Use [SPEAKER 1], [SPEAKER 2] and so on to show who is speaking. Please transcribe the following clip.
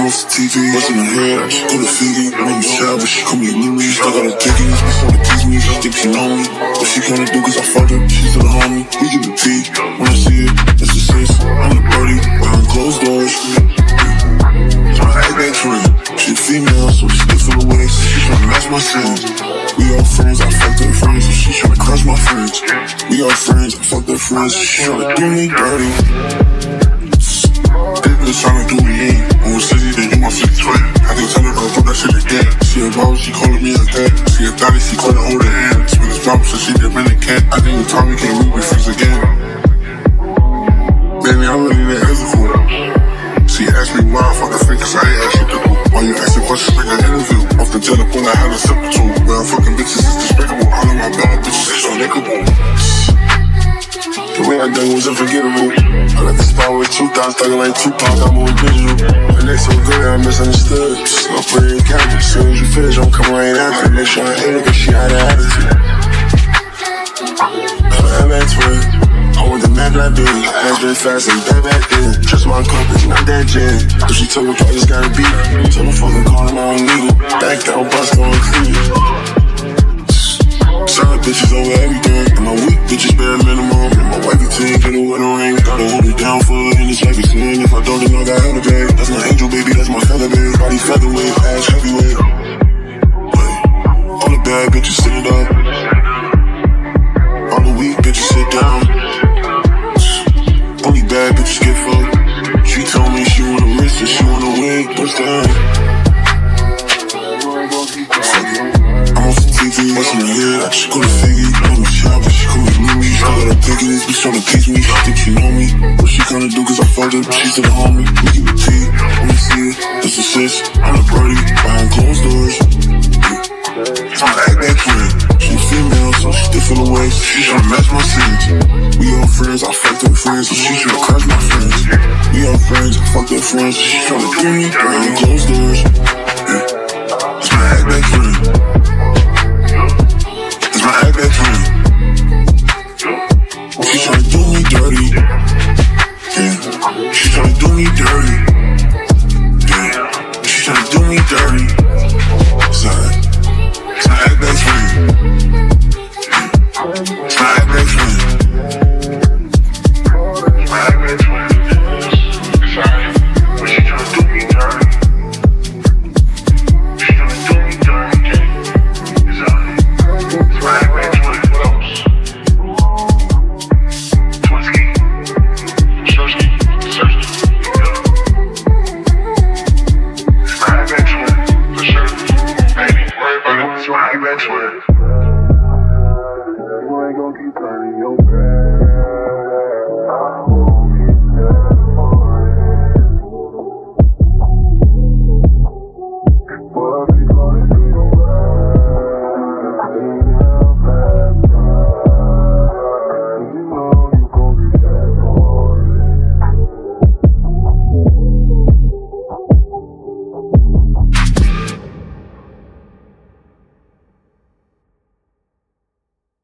[SPEAKER 1] I'm off the TV, what's in the head? Go to Fiji, I'm savage, call me Louis. I got a ticket, this bitch wanna tease me, think she know me. What she gonna do, cause I fucked her, she's in the homie. We get the tea, when I see it, it's a six. I'm the birdie, behind closed doors. So I act friend. She female, so she sticks to the waist. She tryna match my sins. We all friends, I fuck their friends, so she tryna crush my friends. We all friends, I fuck their friends, so she tryna do me dirty. A boss, she calling me a dad. See a daddy, she couldn't hold her. Spin this drop, so she cat. I think the time we can't meet, friends again. Baby, I'm really that hesitant. She asked me why I fuck the cause I ain't asked you to do. Why you asking questions like an interview? Off the telephone, I had a sip or two. Where I'm fucking bitches is despicable. All of my bad bitches is unlickable. The way I done was unforgettable. I spot with two thoughts, thugging like pounds, I'm more digital. And they so good, I misunderstood. I'm putting in. As soon as you finish, I'm coming right after. Make sure I hit it, cause she had an attitude. I'm that twin. I want the mad black bitch. Ass been fast and bad back then. Trust my cup, it's not that gin. If she told me I just gotta beat it. Tell me fucking call him, I don't need. Back down, bust on clean. Bitches stand up. All the weak bitches sit down. Only bad bitches get fucked. She told me she wanna wrist and she want a wig. What's down? I'm on some TV, what's in the head? She go to Figgy, let me shop, she call me Mimi. Still got dick in this bitch tryna teach me. Think she know me. What she gonna do cause I fucked her, she's a homie. We give it tea, when we see it, it's a sis. I'm a birdie, behind closed doors. Tryna act that twin. She female, so she stiff in. She tryna match my sins. We all friends, I fucked her friends, so she tryna crush my friends. We all friends, I fucked her friends, so she tryna do me behind closed doors.